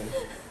Bastante.